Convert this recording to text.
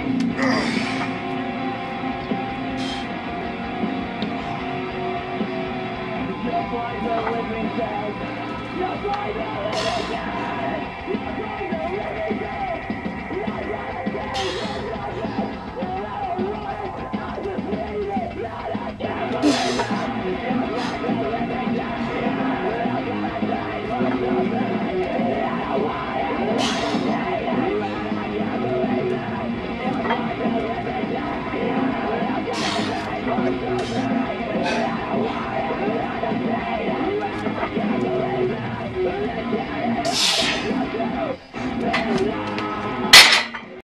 Just like the living cells, just like the living cells. Yeah.